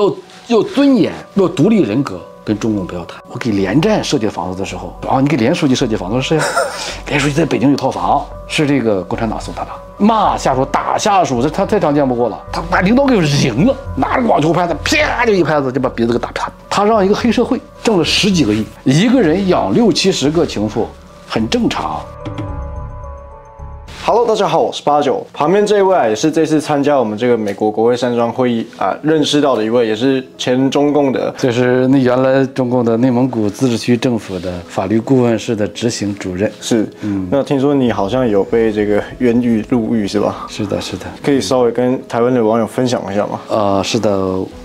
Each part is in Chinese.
要要尊严，要独立人格，跟中共不要谈。我给连战设计房子的时候，啊，你给连书记设计房子是呀？连书记在北京有套房，是这个共产党送他的。骂下属打下属，这他太常见不过了。他把领导给赢了，拿着网球拍子，啪就一拍子就把鼻子给打趴。他让一个黑社会挣了十几个亿，一个人养六七十个情妇，很正常。Hello，大家好，我是八九。旁边这一位啊，也是这次参加我们这个美国国会山庄会议啊认识到的一位，也是前中共的这是那原来中共的内蒙古自治区政府的法律顾问室的执行主任。是。嗯那听说你好像有被这个冤狱入狱是吧？是的，是的。可以稍微跟台湾的网友分享一下吗？呃，是的，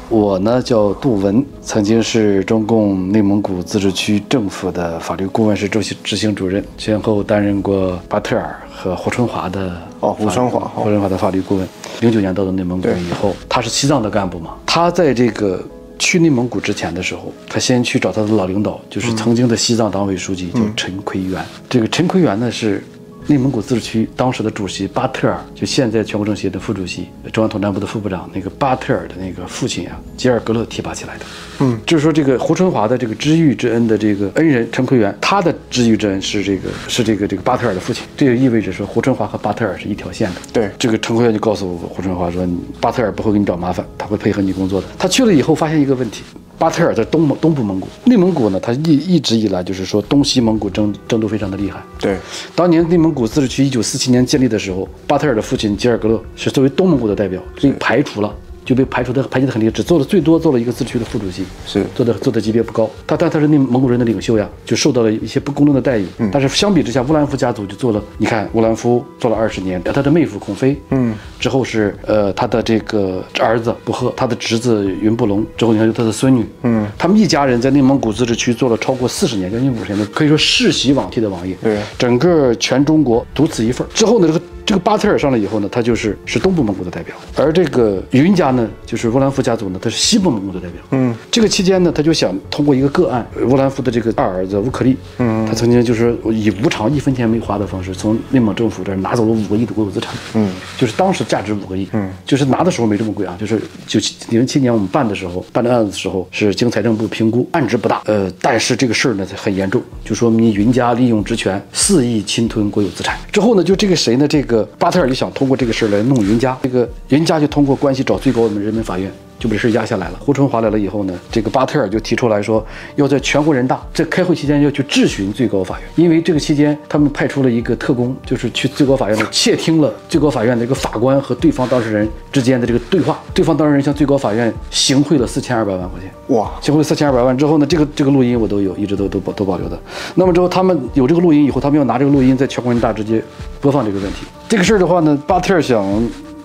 我呢叫杜文，曾经是中共内蒙古自治区政府的法律顾问是执行执行主任，先后担任过巴特尔和胡春华的哦胡春华胡春华的法律顾问。零九年到的内蒙古以后，他是西藏的干部嘛，他在这个。去内蒙古之前的时候，他先去找他的老领导，就是曾经的西藏党委书记，叫陈奎元。这个陈奎元呢是内蒙古自治区当时的主席巴特尔，就现在全国政协的副主席、中央统战部的副部长那个巴特尔的那个父亲啊，吉尔格勒提拔起来的。嗯，就是说这个胡春华的这个知遇之恩的这个恩人陈奎元，他的知遇之恩是这个是这个这个巴特尔的父亲，这就意味着说胡春华和巴特尔是一条线的。对，这个陈奎元就告诉胡春华说，巴特尔不会给你找麻烦，他会配合你工作的。他去了以后发现一个问题。巴特尔在东蒙东部蒙古，内蒙古呢，它一一直以来就是说东西蒙古争争斗非常的厉害。对，当年内蒙古自治区一九四七年建立的时候，巴特尔的父亲吉尔格勒是作为东蒙古的代表被排除了，就被排除的排挤的很厉害，只做了最多做了一个自治区的副主席，是做的做的级别不高。他但他是内蒙古人的领袖呀，就受到了一些不公正的待遇。嗯，但是相比之下，乌兰夫家族就做了，你看乌兰夫做了二十年，他的妹夫孔飞，嗯，之后是呃他的这个儿子布赫，他的侄子云布隆，之后你看他的孙女，嗯，他们一家人在内蒙古自治区做了超过四十年，将近五十年的，可以说世袭罔替的王爷。对，整个全中国独此一份。之后呢，这个这个巴特尔上来以后呢，他就是是东部蒙古的代表，而这个云家呢，就是乌兰夫家族呢，他是西部蒙古的代表。嗯，这个期间呢，他就想通过一个个案，乌兰夫的这个二儿子乌克利，嗯，他曾经就是以无偿一分钱没花的方式，从内蒙政府这儿拿走了五个亿的国有资产。嗯，就是当时价值五个亿。嗯，就是拿的时候没这么贵啊，就是九七零七年我们办的时候，办这案子的时候是经财政部评估案值不大，呃，但是这个事儿呢很严重，就说明云家利用职权肆意侵吞国有资产。之后呢，就这个谁呢？这个巴特尔就想通过这个事儿来弄云家，这个云家就通过关系找最高的人民法院。就把这事压下来了。胡春华来了以后呢，这个巴特尔就提出来说，要在全国人大在开会期间要去质询最高法院，因为这个期间他们派出了一个特工，就是去最高法院呢窃听了最高法院的一个法官和对方当事人之间的这个对话。对方当事人向最高法院行贿了四千二百万块钱。哇，行贿四千二百万之后呢，这个这个录音我都有，一直都都保都保留的。那么之后他们有这个录音以后，他们要拿这个录音在全国人大直接播放这个问题。这个事儿的话呢，巴特尔想。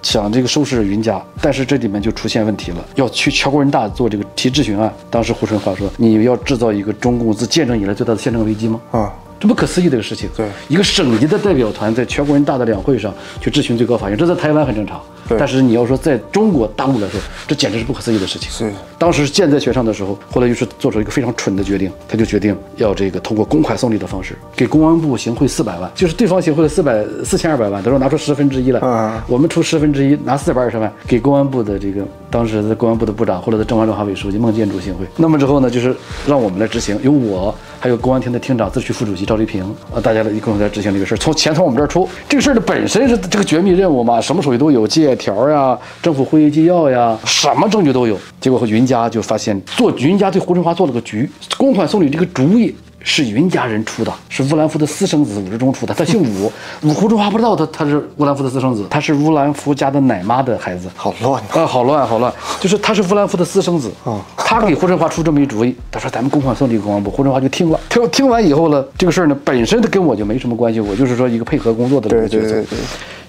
想这个收拾云家，但是这里面就出现问题了，要去全国人大做这个提质询案。当时胡春华说：“你要制造一个中共自建政以来最大的宪政危机吗？”啊，这不可思议的一个事情。对，一个省级的代表团在全国人大的两会上去质询最高法院，这在台湾很正常。对但是你要说在中国大陆来说，这简直是不可思议的事情。是，当时箭在弦上的时候，后来又是做出一个非常蠢的决定，他就决定要这个通过公款送礼的方式给公安部行贿四百万，就是对方行贿了四百四千二百万，他说拿出十分之一来，啊我们出十分之一，拿四百二十万给公安部的这个当时的公安部的部长，后来的政法政法委书记孟建柱行贿。那么之后呢，就是让我们来执行，由我还有公安厅的厅长、自治区副主席赵立平啊，大家的一共来执行这个事儿。从钱从我们这儿出，这个事儿的本身是这个绝密任务嘛，什么手续都有，借条呀、政府会议纪要呀，什么证据都有。结果云家就发现，做云家对胡春华做了个局，公款送礼这个主意。是云家人出的，是乌兰夫的私生子武志忠出的。他姓武，武胡春华不知道他他是乌兰夫的私生子，他是乌兰夫家的奶妈的孩子。好乱啊！啊，好乱，好乱！就是他是乌兰夫的私生子啊，他给胡春华出这么一主意，他说咱们公款送礼公安部，胡春华就听了。听听完以后呢，这个事儿呢本身他跟我就没什么关系，我就是说一个配合工作的这对个角色。对对对，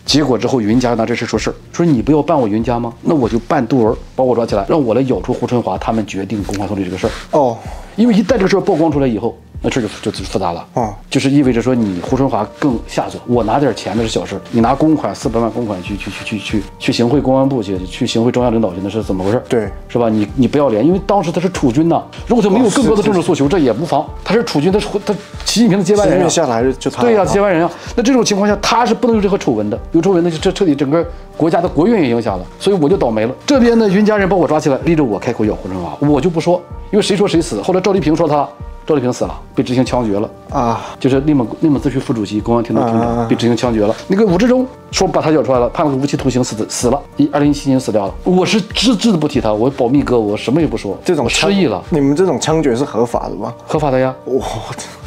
结果之后，云家拿这事说事儿，说你不要办我云家吗？那我就办杜文，把我抓起来，让我来咬出胡春华他们决定公开送礼这个事儿。哦，因为一旦这个事儿曝光出来以后，那这就就就复杂了。啊就是意味着说你胡春华更下作，我拿点钱那是小事，你拿公款四百万公款去去去去去去行贿公安部去，去行贿中央领导去，那是怎么回事？对是吧？你你不要脸，因为当时他是储君呐，如果他没有更多的政治诉求，这也无妨。他是储君，他是他习近平的接班人啊因为。下来就他对呀、了接班人啊。那这种情况下，他是不能有任何丑闻的，有丑闻那就彻彻底整个国家的国运也影响了，所以我就倒霉了。这边呢，云家人把我抓起来，逼着我开口咬胡春华，我就不说，因为谁说谁死。后来赵丽萍说他，赵丽萍死了，被执行枪决了。啊，就是内蒙内蒙自治区副主席、公安厅的厅长被执行枪决了。那个武志忠说把他咬出来了，判了个无期徒刑，死的死了。一二零一七年死掉了。我是只字的不提他，我保密哥，我什么也不说。这种枪失忆了，你们这种枪决是合法的吗？合法的呀。我，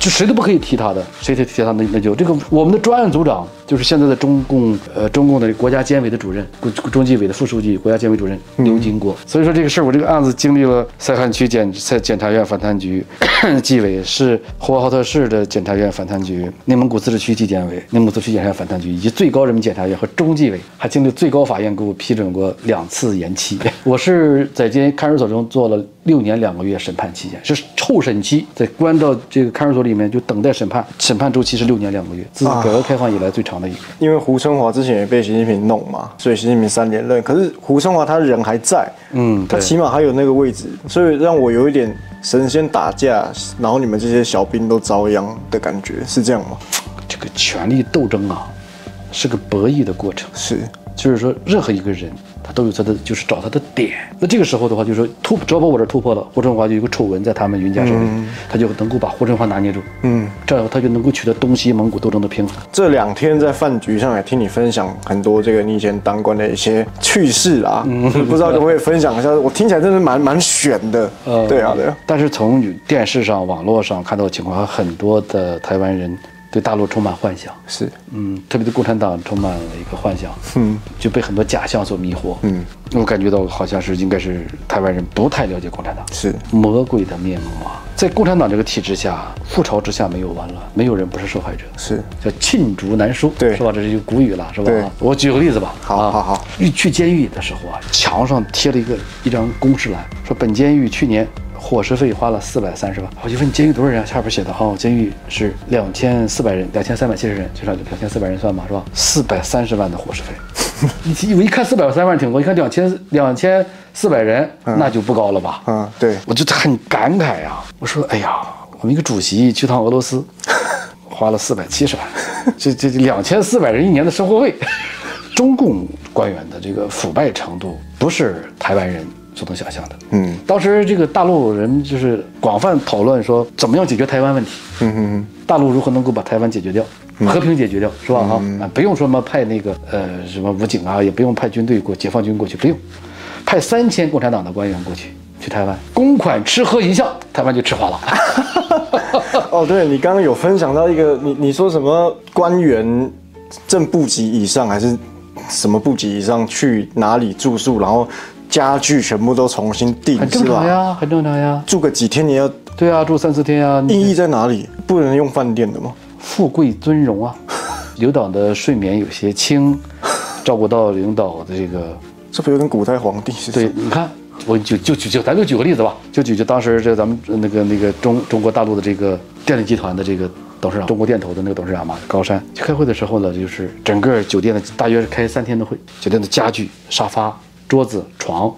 就谁都不可以提他的，谁提提他那那就这个我们的专案组长就是现在的中共呃中共的国家监委的主任，中中纪委的副书记，国家监委主任刘金国。所以说这个事儿，我这个案子经历了塞罕区检塞检察院反贪局、纪委是呼和浩特市的检察院反贪局、内蒙古自治区纪检委、内蒙古自治区检察院反贪局以及最高人民检察院和中纪委，还经历最高法院给我批准过两次延期。我是在今天看守所中做了六年两个月审判期间，是臭审期，在关到这个看守所里面就等待审判，审判周期是六年两个月，自改革开放以来最长的一个。因为胡春华之前也被习近平弄嘛，所以习近平三连任。可是胡春华他人还在，嗯他起码还有那个位置，所以让我有一点神仙打架，然后你们这些小兵都遭殃的感觉，是这样吗？这个权力斗争啊，是个博弈的过程。是，就是说，任何一个人他都有他的，就是找他的点。那这个时候的话，就是说突，只要把我这突破了，霍春华就有个丑闻在他们云家手里，他就能够把霍春华拿捏住。嗯，这样他就能够取得东西蒙古斗争的平衡。这两天在饭局上也听你分享很多这个你以前当官的一些趣事啊，嗯不知道可不可以分享一下？我听起来真的蛮蛮悬 的。呃对啊，对啊，但是从电视上、网络上看到的情况，很多的台湾人对大陆充满幻想。是，嗯，特别对共产党充满了一个幻想，嗯，就被很多假象所迷惑，嗯，我感觉到好像是应该是台湾人不太了解共产党，是，魔鬼的面目啊！在共产党这个体制下，覆巢之下没有完卵，没有人不是受害者，是，叫罄竹难书，对是吧？这是一个古语了，是吧？我举个例子吧，啊好好好，一去监狱的时候啊，墙上贴了一个一张公示栏，说本监狱去年伙食费花了四百三十万。我就问监狱多少人啊？下边写的哈，监狱是两千四百人，两千三百七十人，至少就两千四百人算吧，是吧？四百三十万的伙食费。你我一看四百三万挺多，一看两千两千四百人，那就不高了吧？嗯，对，我就很感慨呀、我说，哎呀，我们一个主席去趟俄罗斯，花了四百七十万，这这两千四百人一年的生活费。中共官员的这个腐败程度，不是台湾人所能想象的。嗯，当时这个大陆人就是广泛讨论说，怎么样解决台湾问题？嗯嗯大陆如何能够把台湾解决掉，和平解决掉，是吧？哈、啊，不用说什么派那个呃什么武警啊，也不用派军队过解放军过去，不用，派三千共产党的官员过去去台湾，公款吃喝一项，台湾就吃垮了。嗯。哦，对你刚刚有分享到一个，你你说什么官员正部级以上还是什么部级以上去哪里住宿，然后家具全部都重新订，很正？常呀，很正常呀。住个几天你要对啊，住三四天呀，意义在哪里？不能用饭店的吗？富贵尊荣啊。领导的睡眠有些轻，照顾到领导的这个这不有点古代皇帝是？对，你看，我就就举就咱就举个例子吧，就举就当时这咱们那个那个中中国大陆的这个电力集团的这个董事长，中国电投的那个董事长嘛，高山去开会的时候呢，就是整个酒店的大约是开三天的会，酒店的家具、沙发、桌子、床、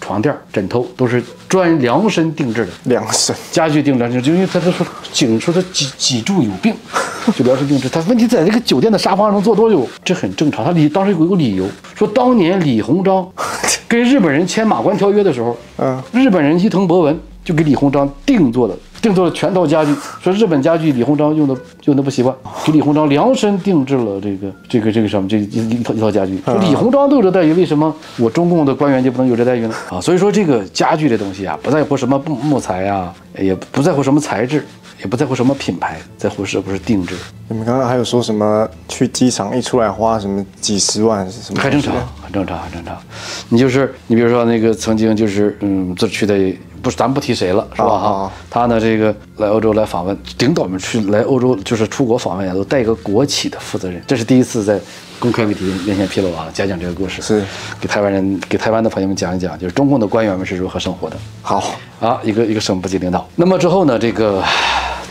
床垫、枕头都是专量身定制的。量身。家具定量身，就因为他他说颈说他脊脊柱有病，就量身定制。他问题在这个酒店的沙发上能坐多久？这很正常。他理当时有个理由，说当年李鸿章 跟日本人签马关条约的时候，嗯日本人伊藤博文就给李鸿章定做了。定做了全套家具，说日本家具李鸿章用的用的不习惯，给李鸿章量身定制了这个这个这个什么这一一套一套家具。说李鸿章都有这待遇，为什么我中共的官员就不能有这待遇呢？啊，所以说这个家具这东西啊，不在乎什么木木材啊，也不在乎什么材质，也不在乎什么品牌，在乎是不是定制，你们刚刚还有说什么去机场一出来花什么几十万什么？很正常，很正常，很正常。你就是你比如说那个曾经就是嗯，这去的不是咱不提谁了，是吧？啊啊哈，他呢这个来欧洲来访问，领导们去来欧洲就是出国访问呀，都带一个国企的负责人，这是第一次在公开媒体面前披露啊，讲讲这个故事，是给台湾人给台湾的朋友们讲一讲，就是中共的官员们是如何生活的。好，啊，一个一个省部级领导。那么之后呢，这个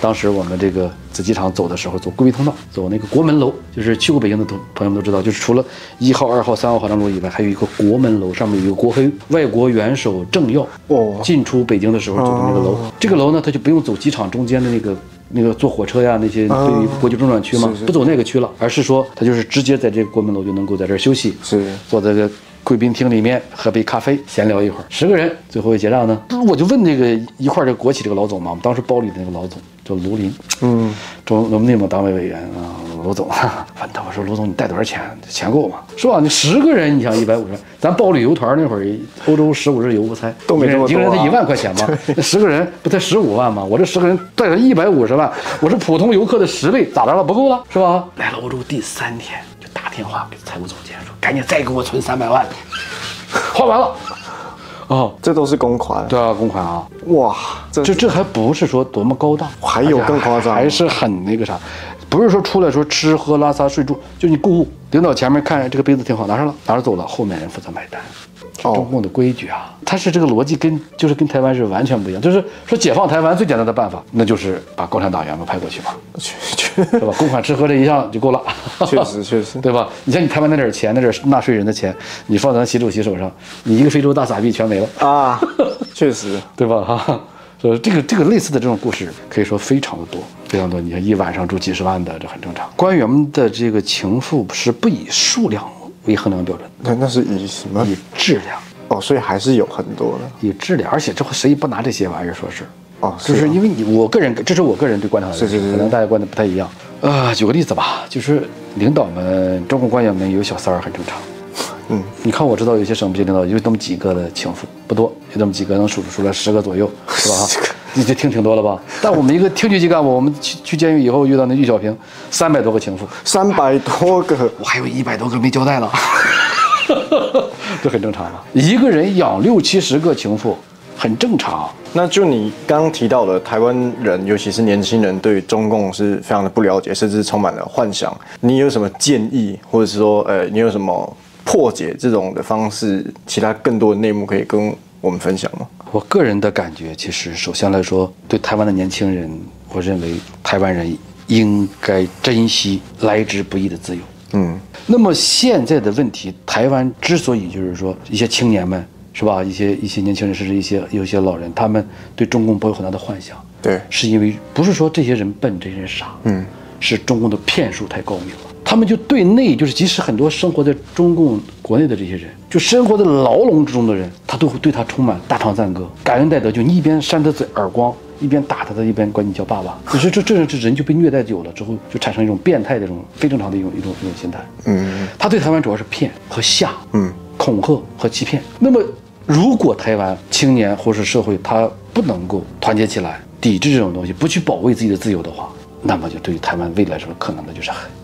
当时我们这个在机场走的时候，走贵宾通道，走那个国门楼，就是去过北京的同朋友们都知道，就是除了一号、二号、三号航站楼以外，还有一个国门楼，上面有一个国徽，外国元首政要哦进出北京的时候走的那个楼。这个楼呢，它就不用走机场中间的那个。那个坐火车呀，那些对于国际中转区嘛，不走那个区了，而是说他就是直接在这个国门楼就能够在这儿休息，是坐在这个贵宾厅里面喝杯咖啡，闲聊一会儿。十个人，最后一结账呢，我就问那个一块儿这个国企这个老总嘛，我们当时包里的那个老总叫卢林，嗯，中我们内蒙党委委员啊，卢总，问他我说卢总你带多少钱？钱够吗？是吧？你十个人，你想一百五十，咱报旅游团那会儿，欧洲十五日游不才，都没这么多啊一个人才一万块钱吗？那十个人不才十五万吗？我这十个人带了一百五十万，我是普通游客的十倍，咋的了？不够了是吧？来了欧洲第三天就打电话给财务总监说，赶紧再给我存三百万，花完了。哦，这都是公款。对啊，公款啊，哇，这这这还不是说多么高档，还有更夸张。还是很那个啥，不是说出来说吃喝拉撒睡住，就你购物，领导前面看这个杯子挺好，拿上了，拿着走了，后面人负责买单。哦中共的规矩啊，它是这个逻辑跟就是跟台湾是完全不一样。就是 说解放台湾最简单的办法，那就是把共产党员们派过去嘛，去去对吧？公款吃喝这一项就够了。确实确实对吧？你像你台湾那点钱，那点纳税人的钱，你放咱习主席手上，你一个非洲大傻逼全没了。啊，确实对吧？哈，所以这个这个类似的这种故事可以说非常的多，非常多。你看一晚上住几十万的，这很正常。官员们的这个情妇是不以数量为衡量标准，那那是以什么？以质量，哦，所以还是有很多的。以质量。而且这回谁不拿这些玩意儿说事？哦，就是因为你我个人，这是我个人对官场的可能大家观点不太一样。啊、举个例子吧，就是领导们、中共官员们有小三儿很正常。嗯，你看，我知道有些省部级领导有那么几个的情妇，不多，有那么几个能数出来十个左右，是吧？你就听挺多了吧？但我们一个厅局级干部，我们去去监狱以后遇到那玉小平，三百多个情妇，三百多个，我还有一百多个没交代呢，这很正常嘛。一个人养六七十个情妇，很正常。那就你刚刚提到的，台湾人，尤其是年轻人，对中共是非常的不了解，甚至充满了幻想。你有什么建议，或者是说，呃，你有什么破解这种的方式？其他更多的内幕可以跟我们分享吗？我个人的感觉，其实首先来说，对台湾的年轻人，我认为台湾人应该珍惜来之不易的自由。嗯，那么现在的问题，台湾之所以就是说一些青年们是吧，一些一些年轻人，甚至一些有些老人，他们对中共抱有很大的幻想，对，是因为不是说这些人笨，这些人傻，嗯，是中共的骗术太高明了。他们就对内，就是即使很多生活在中共国内的这些人，就生活在牢笼之中的人，他都会对他充满大唱赞歌、感恩戴德。就你一边扇他嘴耳光，一边打他，他一边管你叫爸爸。就是这这这人就被虐待久了之后，就产生一种变态的这种非正常的一种一种一种心态。嗯他对台湾主要是骗和吓，嗯，恐吓和欺骗。那么，如果台湾青年或是社会他不能够团结起来抵制这种东西，不去保卫自己的自由的话，那么就对于台湾未来来说，可能的就是很其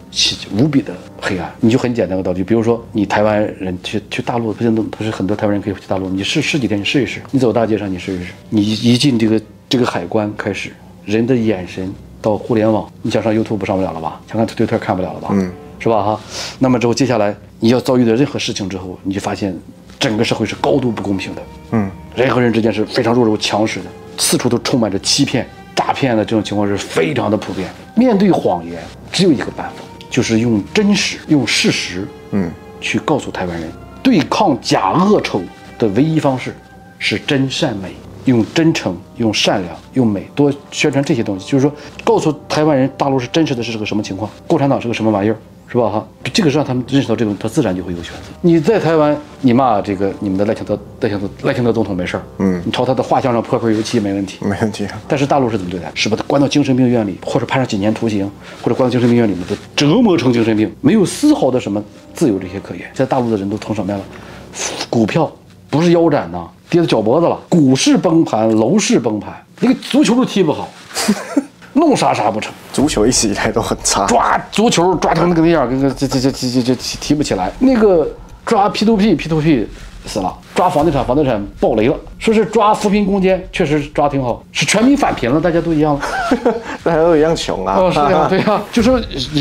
无比的黑暗。你就很简单的道理，比如说你台湾人去去大陆，不是不是很多台湾人可以去大陆，你试试几天，你试一试，你走大街上你试一试，你一一进这个这个海关开始，人的眼神到互联网，你想上 YouTube 上不了了吧？想看推特看不了了吧？嗯，是吧？哈，那么之后接下来你要遭遇的任何事情之后，你就发现整个社会是高度不公平的。嗯，人和人之间是非常弱肉强食的，四处都充满着欺骗、诈骗的这种情况是非常的普遍。面对谎言，只有一个办法，就是用真实、用事实，嗯，去告诉台湾人，对抗假恶丑的唯一方式是真善美，用真诚、用善良、用美，多宣传这些东西，就是说告诉台湾人，大陆是真实的是个什么情况，共产党是个什么玩意儿。是吧？哈，这个是让他们认识到这种，他自然就会有选择。你在台湾，你骂这个你们的赖清德、赖清德、赖清德总统没事儿，嗯，你朝他的画像上泼盆油漆没问题，没问题啊。但是大陆是怎么对待？是把他关到精神病院里，或者判上几年徒刑，或者关到精神病院里面，都折磨成精神病，没有丝毫的什么自由这些可言。现在大陆的人都成什么样了？股票不是腰斩呐，跌到脚脖子了；股市崩盘，楼市崩盘，那个足球都踢不好，弄啥啥不成。足球一直以来都很差，抓足球抓成那个那样，跟个这这这这这这提不起来。那个抓 P to P P to P 死了，抓房地产，房地产爆雷了；说是抓扶贫攻坚，确实抓挺好，是全民返贫了，大家都一样了。大家都一样穷啊。哦，是呀，对呀，就是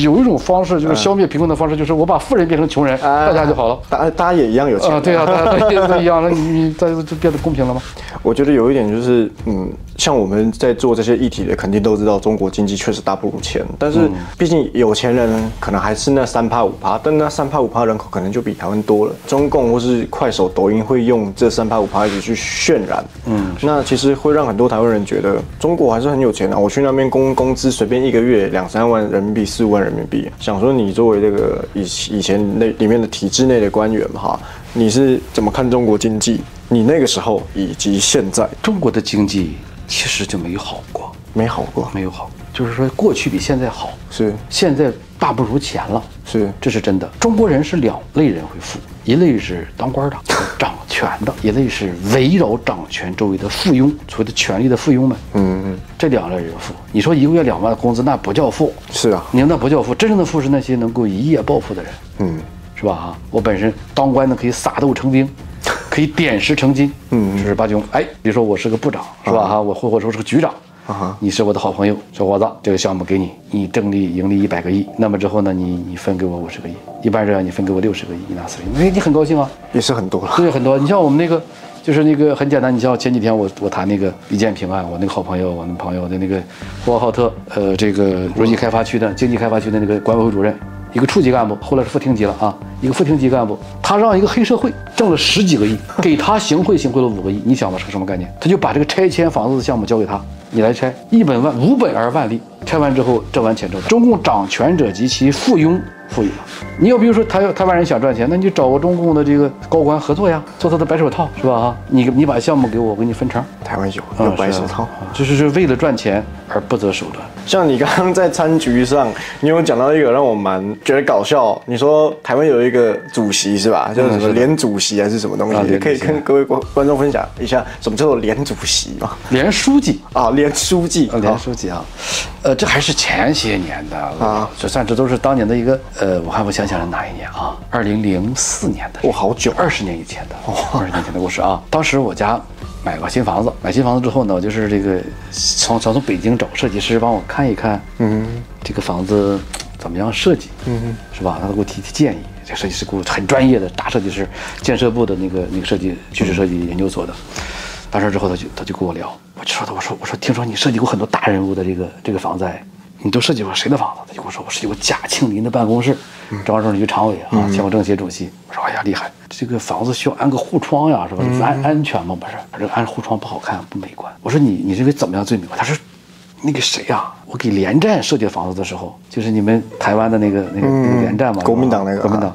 有一种方式，就是消灭贫困的方式，就是我把富人变成穷人，大家就好了。大大家也一样有钱啊，对呀，大家 都一样，那你你大家就变得公平了吗？我觉得有一点就是，嗯，像我们在做这些议题的，肯定都知道中国经济确实大不如前，但是毕竟有钱人可能还是那三趴五趴，但那三趴五趴人口可能就比台湾多了。中共或是快手、抖音会用这三趴五趴一直去渲染，嗯，那其实会让很多台湾人觉得中国还是很有钱的。我去那边工工资随便一个月两三万人民币、四五万人民币，想说你作为这个以以前那里面的体制内的官员哈，你是怎么看中国经济？你那个时候以及现在，中国的经济其实就没有好过，没好过，没有好，就是说过去比现在好，是。现在大不如前了，是。这是真的。中国人是两类人会富，一类是当官的、掌权的，一类是围绕掌权周围的附庸，所谓的权力的附庸们。嗯嗯，这两类人富。你说一个月两万的工资，那不叫富。是啊，你那不叫富，真正的富是那些能够一夜暴富的人。嗯，是吧？哈，我本身当官的可以撒豆成兵。可以点石成金，嗯，这是八九。哎，比如说我是个部长，是吧？哈，我或者说是个局长，啊你是我的好朋友，小伙子，这个项目给你，你挣利盈利一百个亿，那么之后呢，你你分给我五十个亿，一般人你分给我六十个亿，你拿四十你很高兴啊？也是很多了，对，很多。你像我们那个，就是那个很简单，你像前几天我我谈那个李建平啊，我那个好朋友，我那朋友的那个呼和浩特，呃，这个如意开发区的经济开发区的那个管委会主任。一个处级干部，后来是副厅级了啊！一个副厅级干部，他让一个黑社会挣了十几个亿，给他行贿，行贿了五个亿。你想吧，是个什么概念？他就把这个拆迁房子的项目交给他，你来拆，一本万，五本而万利。拆完之后挣完钱之后，中共掌权者及其附庸富裕了。你要比如说，台台湾人想赚钱，那你就找个中共的这个高官合作呀，做他的白手套，是吧？哈，你你把项目给我，我给你分成。台湾有有白手套，就是是为了赚钱而不择手段。像你刚刚在餐局上，你有讲到一个让我蛮觉得搞笑。你说台湾有一个主席是吧？叫什么连主席还是什么东西？可以跟各位观观众分享一下，什么叫做连主席吗？连书记啊，连书记，连书记啊。呃，这还是前些年的啊，这算这都是当年的一个呃，我看我想想是哪一年啊？二零零四年的，哦，好久，二十年以前的，二十年前的故事啊。当时我家。买个新房子，买新房子之后呢，我就是这个从想从北京找设计师帮我看一看，嗯，这个房子怎么样设计，嗯，是吧？他给我提提建议。这设计师给我很专业的大设计师，建设部的那个那个设计趋势设计研究所的。到这之后，他就他就跟我聊，我就说他我说我说听说你设计过很多大人物的这个这个房子，你都设计过谁的房子？他就跟我说我设计过贾庆林的办公室，中央政治局常委啊，全国政协主席。我说哎呀厉害。这个房子需要安个护窗呀，是吧？安安全吗？不是，这个安护窗不好看，不美观。我说你你认为怎么样最美观？他说，那个谁呀？我给连战设计房子的时候，就是你们台湾的那个那个那个连战嘛，国民党那个国民党。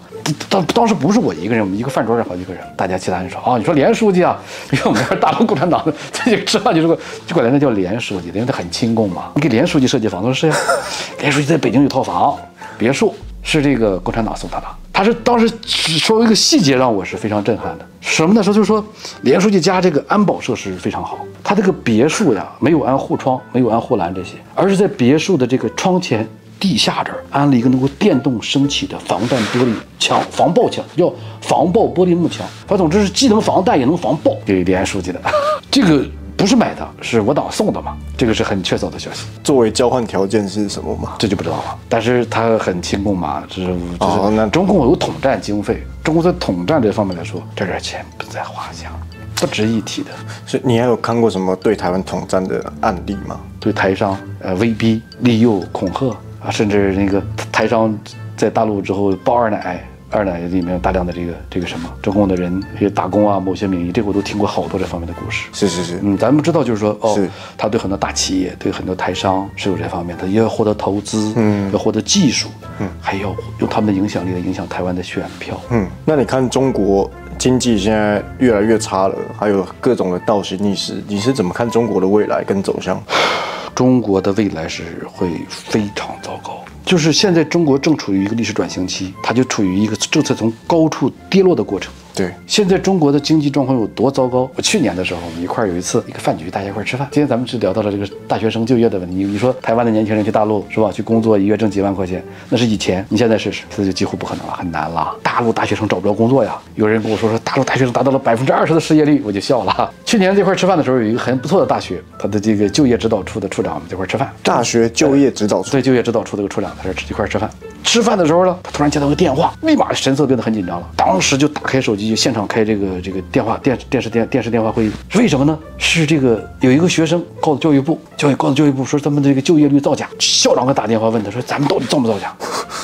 当当时不是我一个人，我们一个饭桌上好几个人，大家其他人说啊，你说连书记啊，你看我们这大陆共产党的，这个吃饭就是个就管人家叫连书记，因为他很亲共嘛。你给连书记设计房子是呀，连书记在北京有套房别墅。是这个共产党送他的，他是当时说一个细节让我是非常震撼的，什么呢？说就是说，连书记家这个安保设施非常好，他这个别墅呀没有安护窗，没有安护栏这些，而是在别墅的这个窗前地下这儿安了一个能够电动升起的防弹玻璃墙，防爆墙叫防爆玻璃幕墙，反正总之是既能防弹也能防爆。给李安书记的 这个。不是买的，是我党送的嘛？这个是很确凿的消息。作为交换条件是什么嘛？这就不知道了。但是他很亲共嘛，这是哦。那中共有统战经费，中国在统战这方面来说，这点钱不在话下，不值一提的。所以你还有看过什么对台湾统战的案例吗？对台商呃威逼利诱恐吓啊，甚至那个台商在大陆之后包二奶。二奶里面有大量的这个这个什么中共的人，一些打工啊，某些名义，这个我都听过好多这方面的故事。是是是，嗯，咱们知道就是说，哦，他对很多大企业，对很多台商是有这方面，他也要获得投资，嗯，要获得技术，嗯，还要用他们的影响力来影响台湾的选票。嗯，那你看中国经济现在越来越差了，还有各种的倒行逆施，你是怎么看中国的未来跟走向？中国的未来是会非常糟糕。就是现在中国正处于一个历史转型期，它就处于一个政策从高处跌落的过程。对，现在中国的经济状况有多糟糕？我去年的时候，我们一块儿有一次一个饭局，大家一块儿吃饭。今天咱们是聊到了这个大学生就业的问题。你你说台湾的年轻人去大陆是吧？去工作一月挣几万块钱，那是以前，你现在试试，这就几乎不可能了，很难了。大陆大学生找不着工作呀。有人跟我说说大陆大学生达到了百分之二十的失业率，我就笑了。去年这块儿吃饭的时候，有一个很不错的大学，他的这个就业指导处的处长，我们这块儿吃饭。大学就业指导处，对就业指导处这个处长他这儿一块儿吃饭。吃饭的时候呢，他突然接到个电话，立马神色变得很紧张了。当时就打开手机，就现场开这个这个电话电电视电电视电话会议。为什么呢？是这个有一个学生告诉教育部，教育告诉教育部说他们这个就业率造假。校长给打电话问他说咱们到底造不造假？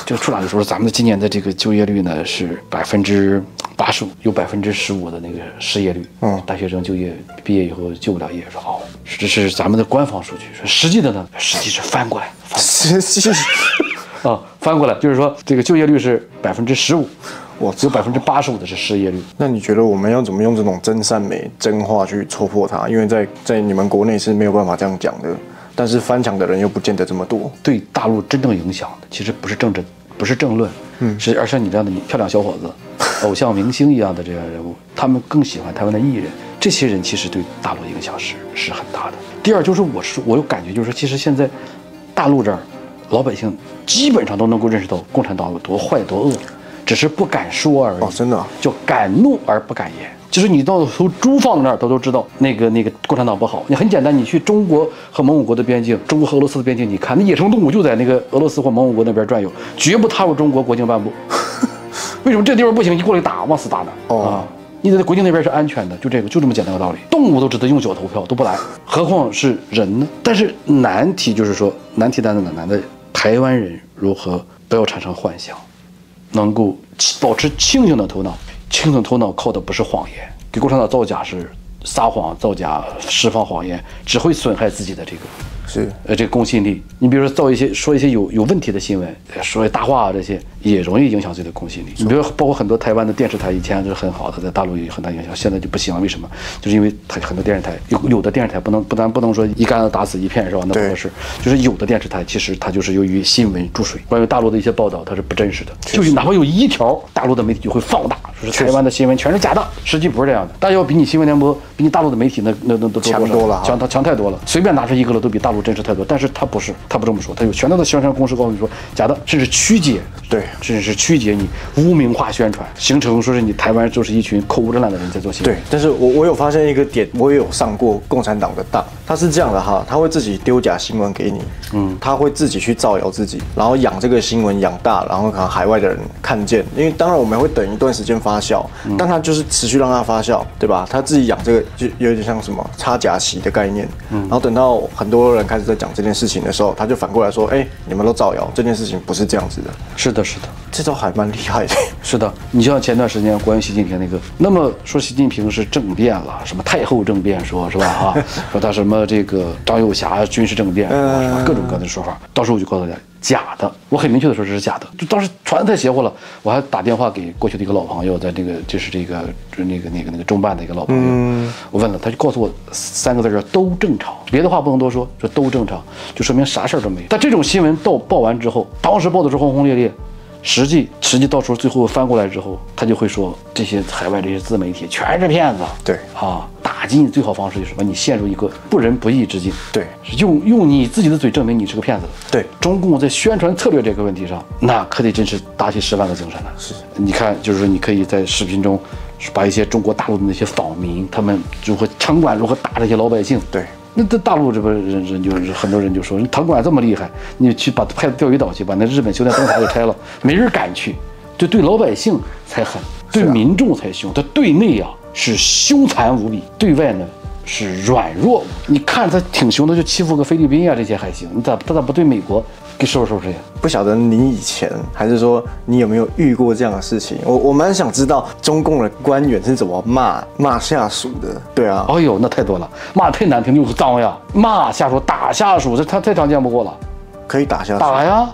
这个处长就说咱们今年的这个就业率呢是百分之八十五，有百分之十五的那个失业率。嗯，大学生就业毕业以后就不了业。说哦，这是咱们的官方数据。说实际的呢，实际是翻过来，实际。啊，翻过来就是说，这个就业率是百分之十五，我只有百分之八十五的是失业率。那你觉得我们要怎么用这种真善美、真话去戳破它？因为在在你们国内是没有办法这样讲的，但是翻墙的人又不见得这么多。对大陆真正影响的，其实不是政治，不是政论，嗯，是而像你这样的漂亮小伙子、偶像明星一样的这样人物，他们更喜欢台湾的艺人。这些人其实对大陆影响是是很大的。第二就是，我是我有感觉，就是说，其实现在大陆这儿。老百姓基本上都能够认识到共产党有多坏多恶，只是不敢说而已。哦，真的，叫敢怒而不敢言。就是你到头猪放在那儿，他都知道那个那个共产党不好。你很简单，你去中国和蒙古国的边境，中国和俄罗斯的边境，你看那野生动物就在那个俄罗斯或蒙古国那边转悠，绝不踏入中国国境半步。为什么这地方不行？一过来打，往死打的。哦。你在国境那边是安全的，就这个，就这么简单的道理。动物都知道用脚投票都不来，何况是人呢？但是难题就是说，难题在哪？难在。台湾人如何不要产生幻想，能够保持清醒的头脑？清醒头脑靠的不是谎言，给共产党造假是撒谎造假，释放谎言只会损害自己的这个。是，呃，这个公信力，你比如说造一些说一些有有问题的新闻，说大话啊，这些也容易影响自己的公信力。你比如包括很多台湾的电视台以前是很好的，在大陆有很大影响，现在就不行了。为什么？就是因为它很多电视台有有的电视台不能不但不能说一竿子打死一片是吧？那不合适。就是有的电视台其实它就是由于新闻注水，关于大陆的一些报道它是不真实的，就是哪怕有一条，大陆的媒体就会放大，说是台湾的新闻全是假的，实际不是这样的。但要比你新闻联播，比你大陆的媒体那那那都强多了，强它强太多了。随便拿出一个了，都比大陆。真实太多，但是他不是，他不这么说，他有全套的宣传公式告诉你说假的，甚至曲解，对，甚至是曲解你污名化宣传，形成说是你台湾就是一群口无遮拦的人在做新闻。对，但是我我有发现一个点，我也有上过共产党的当，他是这样的哈，他会自己丢假新闻给你，嗯，他会自己去造谣自己，然后养这个新闻养大，然后可能海外的人看见，因为当然我们会等一段时间发酵，但他就是持续让它发酵，对吧？他自己养这个就有点像什么插假旗的概念，嗯，然后等到很多人。开始在讲这件事情的时候，他就反过来说：“哎，你们都造谣，这件事情不是这样子的。”是的，是的，这招还蛮厉害的。是的，你像前段时间关于习近平那个，那么说习近平是政变了，什么太后政变，说是吧？啊，说他什么这个张幼霞军事政变，是吧？各种各样的说法。到时候我就告诉大家。假的，我很明确的说这是假的。就当时传的太邪乎了，我还打电话给过去的一个老朋友，在这个就是这个就那个那个那个中办的一个老朋友，我问了，他就告诉我三个字叫都正常，别的话不能多说，说都正常，就说明啥事儿都没有。但这种新闻到报完之后，当时报的是轰轰烈烈。实际实际到时候最后翻过来之后，他就会说这些海外这些自媒体全是骗子。对啊，打击你最好方式就是把你陷入一个不仁不义之境。对，用用你自己的嘴证明你是个骗子。对，中共在宣传策略这个问题上，那可得真是打起十万个精神来。是，你看，就是说你可以在视频中，把一些中国大陆的那些访民，他们如何城管如何打这些老百姓。对。那这大陆这不人人就是很多人就说，你城管这么厉害，你去把派钓鱼岛去，把那日本修的灯塔给拆了，没人敢去，就对老百姓才狠，对民众才凶。他对内啊是凶残无比，对外呢是软弱。你看他挺凶的，就欺负个菲律宾啊这些还行，你咋他咋不对美国？给收拾收拾呀！不晓得你以前还是说你有没有遇过这样的事情？我我蛮想知道中共的官员是怎么骂骂下属的。对啊，哎呦，那太多了，骂太难听就是脏呀！骂下属、打下属，这他太常见不过了。可以打下属？打呀！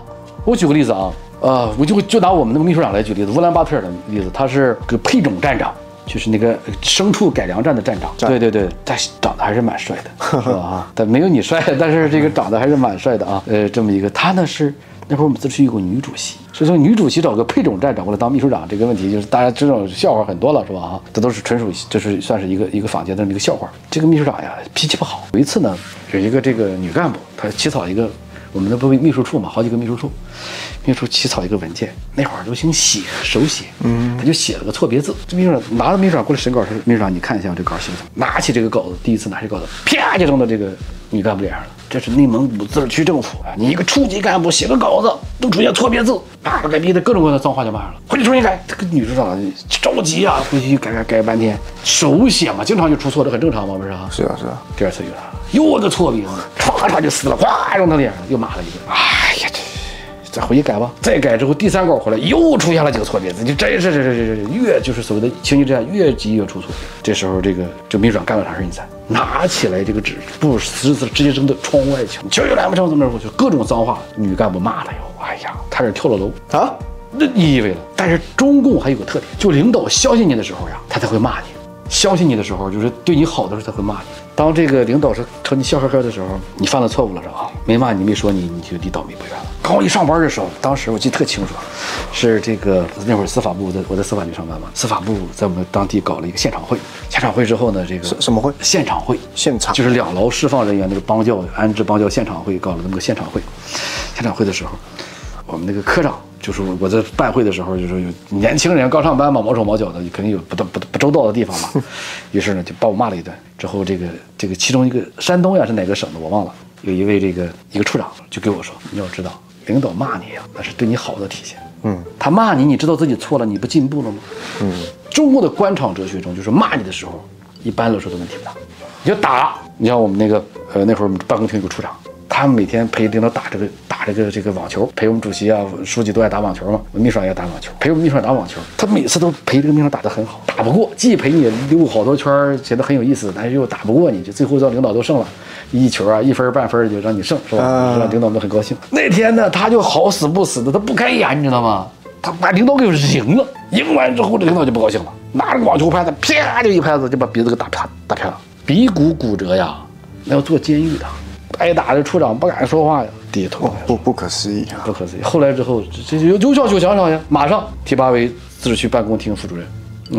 我举个例子啊，呃，我就就拿我们那个秘书长来举例子，乌兰巴特的例子，他是个配种站长，就是那个牲畜改良站的站长。对对对，他长得还是蛮帅的，是吧？啊，但没有你帅，但是这个长得还是蛮帅的啊。呃，这么一个，他呢是那会儿我们自治区有个女主席，所以说女主席找个配种站长过来当秘书长，这个问题就是大家知道笑话很多了，是吧？啊，这都是纯属就是算是一个一个坊间的一个笑话。这个秘书长呀脾气不好，有一次呢，有一个这个女干部，她起草一个。我们那不秘书处嘛，好几个秘书处，秘书起草一个文件，那会儿流行写手写，嗯，他就写了个错别字。这秘书长拿着秘书长过来审稿，说：“秘书长，你看一下我这稿写的。”拿起这个稿子，第一次拿起稿子，啪就扔到这个女干部脸上了。这是内蒙古自治区政府啊，你一个处级干部写个稿子都出现错别字，啪给逼的各种各样的脏话就骂上了，回去重新改。这个女处长着急啊，回去改改改半天，手写嘛，经常就出错，这很正常嘛，不是啊？是啊是啊。第二次遇到了。又个错别字，唰唰就撕了，哗扔他脸上，又骂了一顿。哎呀，这再回去改吧。再改之后，第三稿回来又出现了几个错别字，就真是这这这这越就是所谓的情急之下越急越出错。这时候这个这秘书长干了啥事你猜？拿起来这个纸，不撕撕直接扔到窗外去，就又来不成怎么着？就各种脏话，女干部骂他哟。哎呀，差点跳了楼啊！那你以为了？但是中共还有个特点，就领导相信你的时候呀，他才会骂你。相信你的时候，就是对你好的时候，他会骂你。当这个领导是朝你笑呵呵的时候，你犯了错误了是吧？没骂你，没说你，你就离倒霉不远了。刚我一上班的时候，当时我记得特清楚，是这个那会儿司法部在我在司法局上班嘛，司法部在我们当地搞了一个现场会。现场会之后呢，这个什么会？现场会，现场就是两楼释放人员那个帮教安置帮教现场会，搞了那么个现场会。现场会的时候，我们那个科长。就是我在办会的时候，就是有年轻人刚上班嘛，毛手毛脚的，肯定有不不不周到的地方嘛。于是呢，就把我骂了一顿。之后这个这个其中一个山东呀是哪个省的我忘了，有一位这个一个处长就给我说：“你要知道，领导骂你呀，那是对你好的体现。嗯，他骂你，你知道自己错了，你不进步了吗？嗯，中国的官场哲学中，就是骂你的时候，一般来说都问题不大。你就打，你像我们那个呃那会儿我们办公厅有个处长。”他们每天陪领导打这个打这个这个网球，陪我们主席啊、书记都爱打网球嘛。我秘书长也打网球，陪我们秘书长打网球。他每次都陪这个秘书长打得很好，打不过，既陪你溜好多圈，觉得很有意思，但是又打不过你，就最后让领导都胜了，一球啊，一分半分就让你胜，是吧？让领导们很高兴。那天呢，他就好死不死的，他不开眼，你知道吗？他把领导给赢了，赢完之后，这领导就不高兴了，拿着个网球拍子，啪就一拍子就把鼻子给打啪打偏了，鼻骨骨折呀，那要坐监狱的。挨打的处长不敢说话呀，低头。不不可思议啊，不可思议。后来之后，这这有叫九强上呀，马上提拔为自治区办公厅副主任，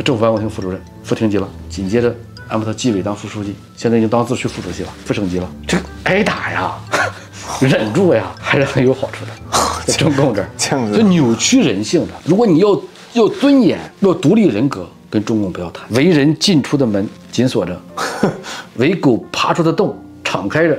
政府办公厅副主任，副厅级了。紧接着安排他纪委当副书记，现在已经当自治区副主席了，副省级了。这挨打呀，忍住呀，还是很有好处的。在中共这儿，这样子就扭曲人性的。如果你要要尊严，要独立人格，跟中共不要谈。为人进出的门紧锁着，为狗爬出的洞。敞开着，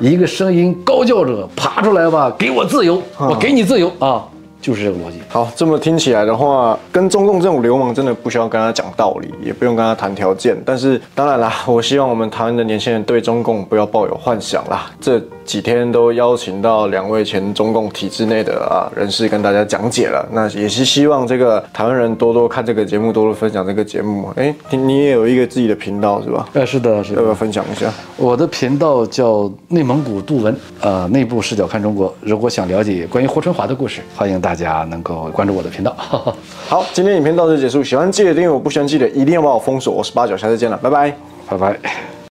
一个声音高叫着：“爬出来吧，给我自由，我给你自由啊！”就是这个逻辑。好，这么听起来的话，跟中共这种流氓真的不需要跟他讲道理，也不用跟他谈条件。但是，当然啦，我希望我们台湾的年轻人对中共不要抱有幻想啦。这几天都邀请到两位前中共体制内的啊人士跟大家讲解了。那也是希望这个台湾人多多看这个节目，多多分享这个节目。哎，你也有一个自己的频道是吧？呃，是的，是的。要不要分享一下？我的频道叫内蒙古杜文，呃，内部视角看中国。如果想了解关于霍春华的故事，欢迎大家能够。关注我的频道。好，今天影片到此结束。喜欢记得订阅，我不喜欢记得一定要把我封锁。我是八九，下次见了，拜拜，拜拜。